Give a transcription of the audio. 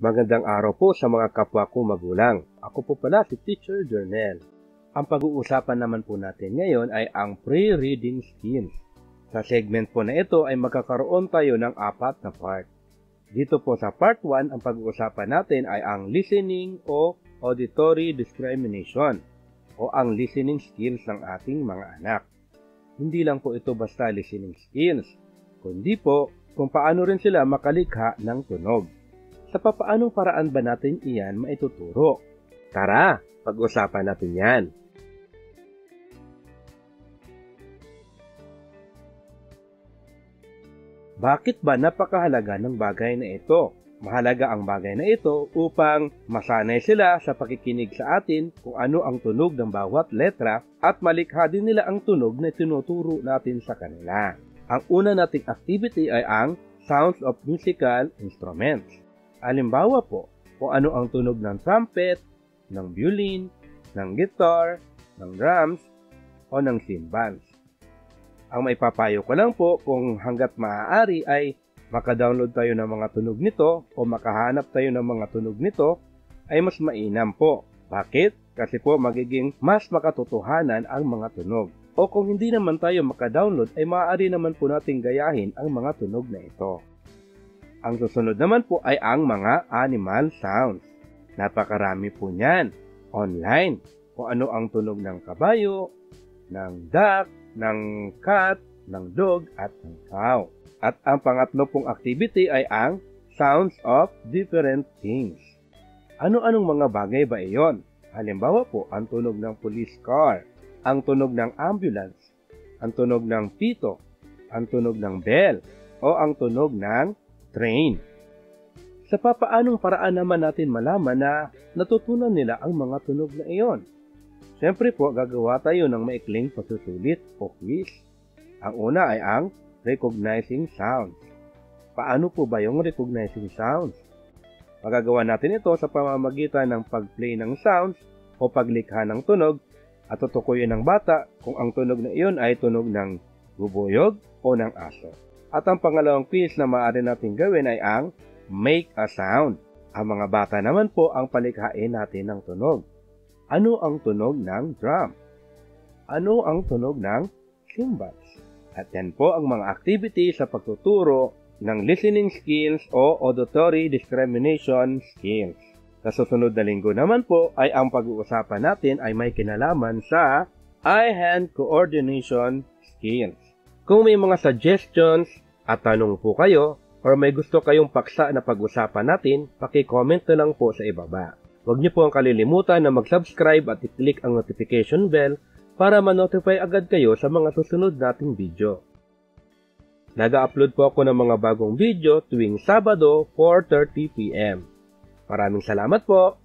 Magandang araw po sa mga kapwa ko magulang. Ako po pala si Teacher Journal. Ang pag-uusapan naman po natin ngayon ay ang pre-reading skills. Sa segment po na ito ay magkakaroon tayo ng apat na part. Dito po sa part 1, ang pag-uusapan natin ay ang listening o auditory discrimination o ang listening skills ng ating mga anak. Hindi lang po ito basta listening skills, kundi po kung paano rin sila makalikha ng tunog sa papaanong paraan ba natin iyan maituturo? Tara, pag-usapan natin yan. Bakit ba napakahalaga ng bagay na ito? Mahalaga ang bagay na ito upang masanay sila sa pakikinig sa atin kung ano ang tunog ng bawat letra at malikha din nila ang tunog na tinuturo natin sa kanila. Ang una nating activity ay ang sounds of musical instruments. Alimbawa po, kung ano ang tunog ng trumpet, ng violin, ng guitar, ng drums, o ng cymbals. Ang maipapayo ko lang po kung hanggat maaari ay makadownload tayo ng mga tunog nito o makahanap tayo ng mga tunog nito ay mas mainam po. Bakit? Kasi po magiging mas makatotohanan ang mga tunog. O kung hindi naman tayo makadownload ay maaari naman po nating gayahin ang mga tunog na ito. Ang susunod naman po ay ang mga animal sounds. Napakarami po niyan. Online. Kung ano ang tunog ng kabayo, ng duck, ng cat, ng dog, at ng cow. At ang pangatlo pong activity ay ang sounds of different things. Ano-anong mga bagay ba iyon? Halimbawa po, ang tunog ng police car, ang tunog ng ambulance, ang tunog ng pito, ang tunog ng bell, o ang tunog ng train. Sa papaanong paraan naman natin malaman na natutunan nila ang mga tunog na iyon? Siyempre po, gagawa tayo ng maikling pagsusulit o quiz. Ang una ay ang recognizing sounds. Paano po ba yung recognizing sounds? Magagawa natin ito sa pamamagitan ng pag-play ng sounds o paglikha ng tunog at tutukuyin ng bata kung ang tunog na iyon ay tunog ng bubuyog o ng aso. At ang pangalawang quiz na maaari natin gawin ay ang make a sound. Ang mga bata naman po ang palikhain natin ng tunog. Ano ang tunog ng drum? Ano ang tunog ng cymbals? At yan po ang mga activity sa pagtuturo ng listening skills o auditory discrimination skills. Sa susunod na linggo naman po ay ang pag-uusapan natin ay may kinalaman sa eye-hand coordination skills. Kung may mga suggestions at tanong po kayo or may gusto kayong paksa na pag-usapan natin, paki-comment na lang po sa ibaba. Huwag niyo po ang kalilimutan na mag-subscribe at i-click ang notification bell para ma-notify agad kayo sa mga susunod nating video. Nag-upload po ako ng mga bagong video tuwing Sabado 4.30pm. Maraming salamat po!